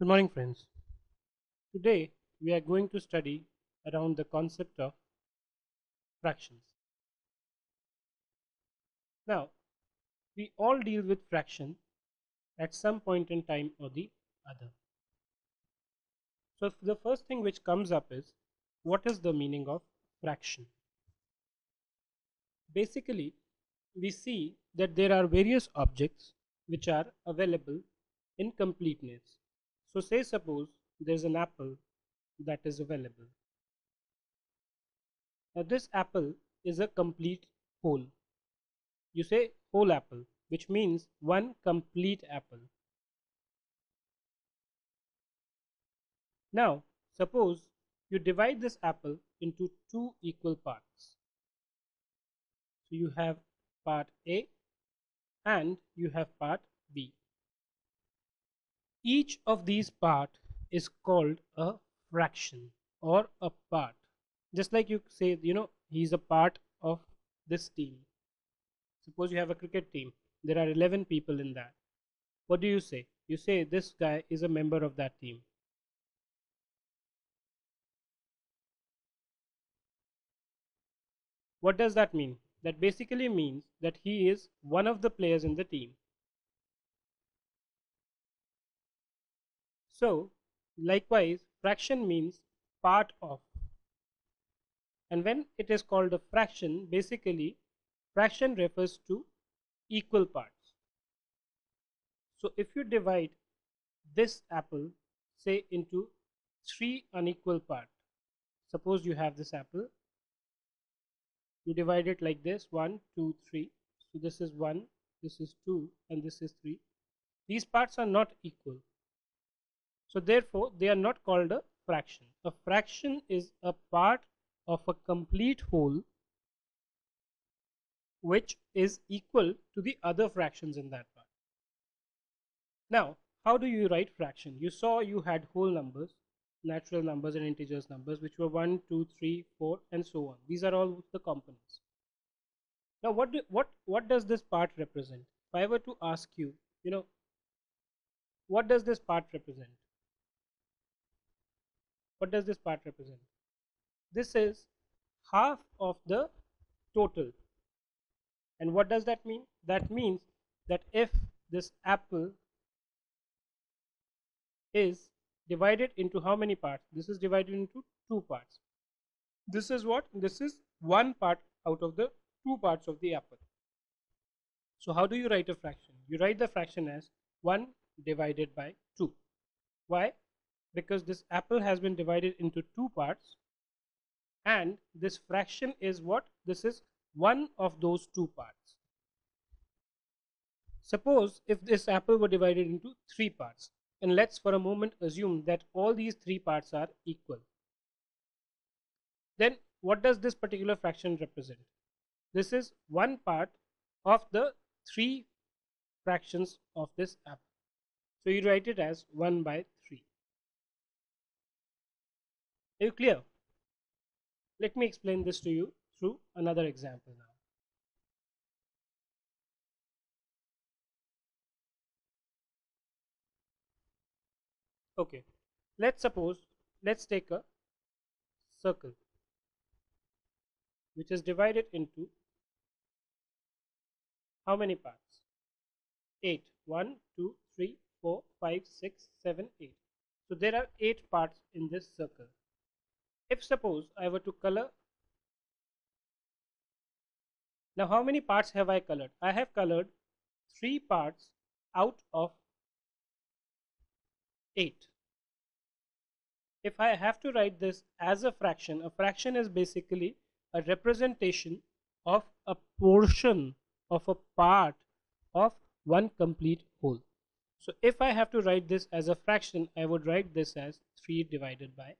Good morning friends. Today we are going to study around the concept of fractions. Now we all deal with fraction at some point in time or the other. So the first thing which comes up is what is the meaning of fraction? Basically we see that there are various objects which are available in completeness. So say suppose there's an apple that is available. Now this apple is a complete whole. You say whole apple which means one complete apple. Now suppose you divide this apple into two equal parts. So you have part A and you have part B. Each of these part is called a fraction or a part. Just like you say, you know, he's a part of this team. Suppose you have a cricket team. There are 11 people in that. What do you say? You say this guy is a member of that team. What does that mean? That basically means that he is one of the players in the team. So, likewise, fraction means part of. And when it is called a fraction, basically, fraction refers to equal parts. So, if you divide this apple, say, into three unequal parts, suppose you have this apple you divide it like this 1 2 3 so this is 1 this is 2 and this is 3 these parts are not equal so therefore they are not called a fraction. A fraction is a part of a complete whole which is equal to the other fractions in that part. Now how do you write fraction? You saw you had whole numbers natural numbers and integers numbers which were 1 2 3 4 and so on. These are all the components. Now what do, what what does this part represent? If i were to ask you you know what does this part represent what does this part represent this is half of the total and what does that mean that means that if this apple is divided into how many parts? This is divided into two parts. This is what? This is one part out of the two parts of the apple. So how do you write a fraction? You write the fraction as 1 divided by 2. Why? Because this apple has been divided into two parts and this fraction is what? This is one of those two parts. Suppose if this apple were divided into three parts, and let's for a moment assume that all these three parts are equal. Then what does this particular fraction represent? This is one part of the three fractions of this apple. So you write it as 1 by Are you clear? Let me explain this to you through another example now. okay. Let's suppose let's take a circle which is divided into how many parts? 8 1 2 3 4 5 6 7 8 so there are 8 parts in this circle if suppose I were to color now how many parts have I colored I have colored 3 parts out of 8 if I have to write this as a fraction, a fraction is basically a representation of a portion of a part of one complete whole. So if I have to write this as a fraction, I would write this as 3 divided by 8.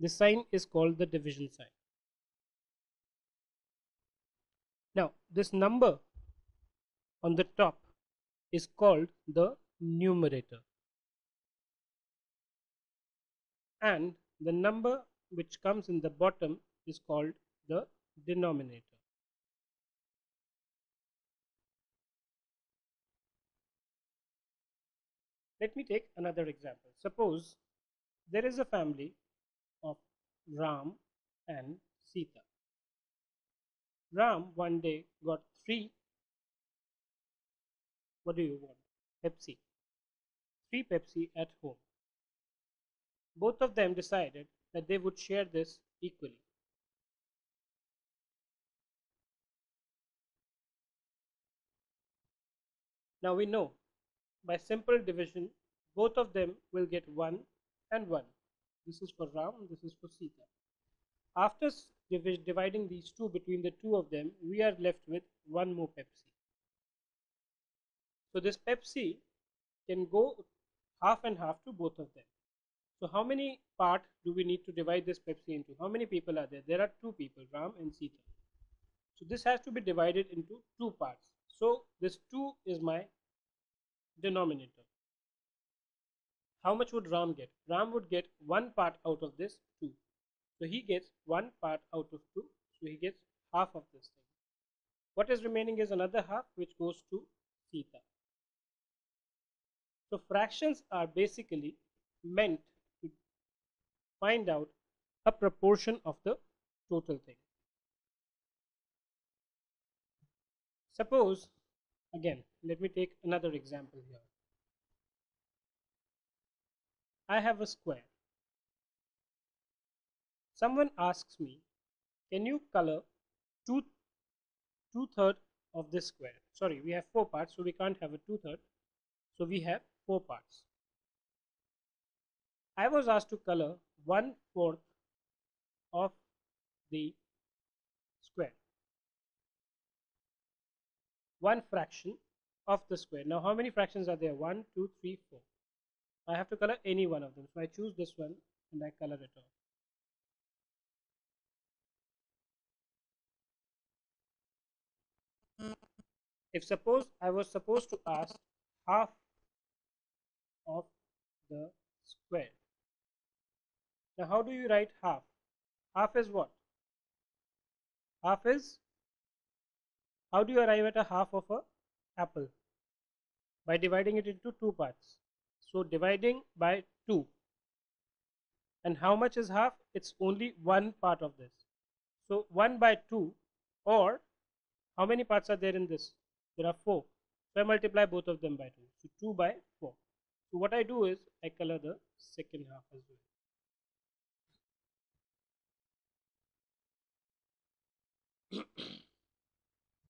This sign is called the division sign. Now this number on the top is called the numerator. and the number which comes in the bottom is called the denominator. Let me take another example. Suppose there is a family Ram and Sita. Ram one day got three, what do you want? Pepsi. Three Pepsi at home. Both of them decided that they would share this equally. Now we know by simple division both of them will get 1 and 1. This is for Ram, this is for Sita. After dividing these two between the two of them, we are left with one more Pepsi. So this Pepsi can go half and half to both of them. So how many part do we need to divide this Pepsi into? How many people are there? There are two people, Ram and Sita. So this has to be divided into two parts. So this 2 is my denominator. How much would Ram get? Ram would get one part out of this 2. So he gets one part out of 2. So he gets half of this thing. What is remaining is another half which goes to Sita. So fractions are basically meant to find out a proportion of the total thing. Suppose, again, let me take another example here. I have a square. Someone asks me, can you color two, two third of this square? Sorry, we have four parts, so we can't have a two third. So we have four parts. I was asked to color one fourth of the square one fraction of the square. Now how many fractions are there? One, two, three, four. I have to color any one of them. So I choose this one and I color it off. If suppose I was supposed to ask half of the square. Now how do you write half? Half is what? Half is how do you arrive at a half of a apple? By dividing it into two parts. So dividing by 2. And how much is half? It's only one part of this. So 1 by 2 or how many parts are there in this? There are 4. So I multiply both of them by 2. So 2 by 4. So what I do is I color the second half as well.